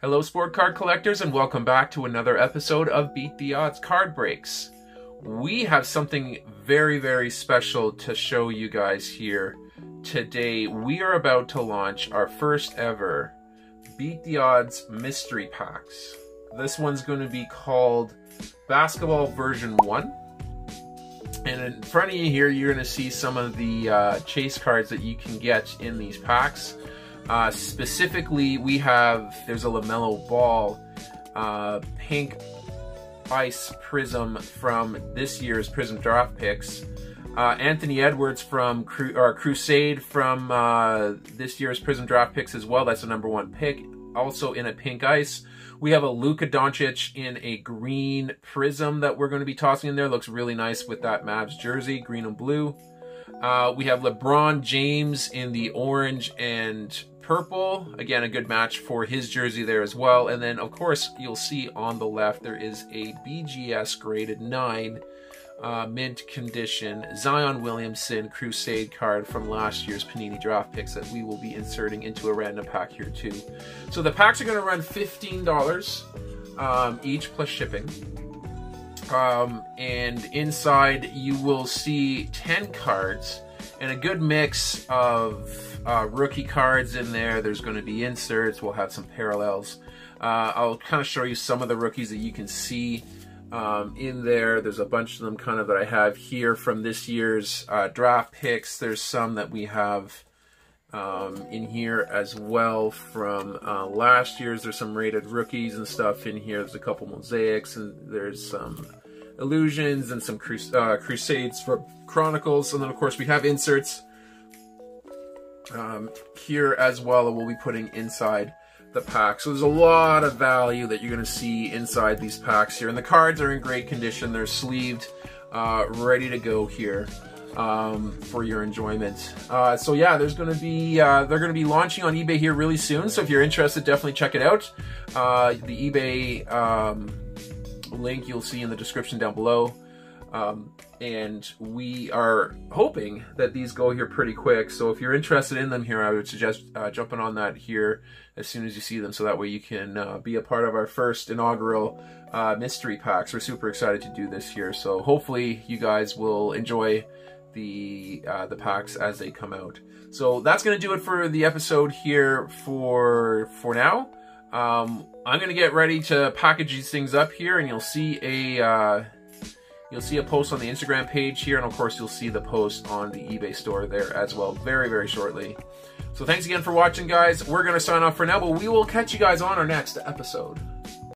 Hello, sport card collectors, and welcome back to another episode of Beat the Odds Card Breaks. We have something very, very special to show you guys here today. We are about to launch our first ever Beat the Odds mystery packs. This one's going to be called Basketball Version 1. And in front of you here, you're going to see some of the uh, chase cards that you can get in these packs. Uh, specifically, we have, there's a LaMelo Ball uh, pink ice prizm from this year's Prizm Draft Picks. Uh, Anthony Edwards from Cru- or Crusade from uh, this year's Prizm Draft Picks as well. That's the number one pick. Also in a pink ice. We have a Luka Doncic in a green prizm that we're going to be tossing in there. Looks really nice with that Mavs jersey, green and blue. Uh, we have LeBron James in the orange and purple. Again, a good match for his jersey there as well. And then, of course, you'll see on the left there is a BGS graded 9 uh, mint condition Zion Williamson Crusade card from last year's Panini draft picks that we will be inserting into a random pack here too. So the packs are going to run $15 um, each plus shipping. Um, and inside you will see 10 cards and a good mix of uh, rookie cards in there. There's going to be inserts. We'll have some parallels. Uh, I'll kind of show you some of the rookies that you can see um, in there. There's a bunch of them kind of that I have here from this year's uh, draft picks. There's some that we have um, in here as well from uh, last year's. There's some rated rookies and stuff in here. There's a couple mosaics and there's some illusions and some crus uh, crusades for chronicles. And then of course we have inserts um, here as well that we'll be putting inside the pack. So there's a lot of value that you're going to see inside these packs here. And the cards are in great condition. They're sleeved, uh, ready to go here um, for your enjoyment. Uh, so yeah, there's going to be, uh, they're going to be launching on eBay here really soon. So if you're interested, definitely check it out. Uh, the eBay um, link you'll see in the description down below. Um, and we are hoping that these go here pretty quick. So if you're interested in them here, I would suggest uh, jumping on that here as soon as you see them, so that way you can uh, be a part of our first inaugural uh, mystery packs. We're super excited to do this here, so hopefully you guys will enjoy the uh, the packs as they come out. So that's gonna do it for the episode here for for now. Um, I'm gonna get ready to package these things up here, and you'll see a uh, You'll see a post on the Instagram page here, and of course you'll see the post on the eBay store there as well very, very shortly. So thanks again for watching, guys. We're to sign off for now, but we will catch you guys on our next episode.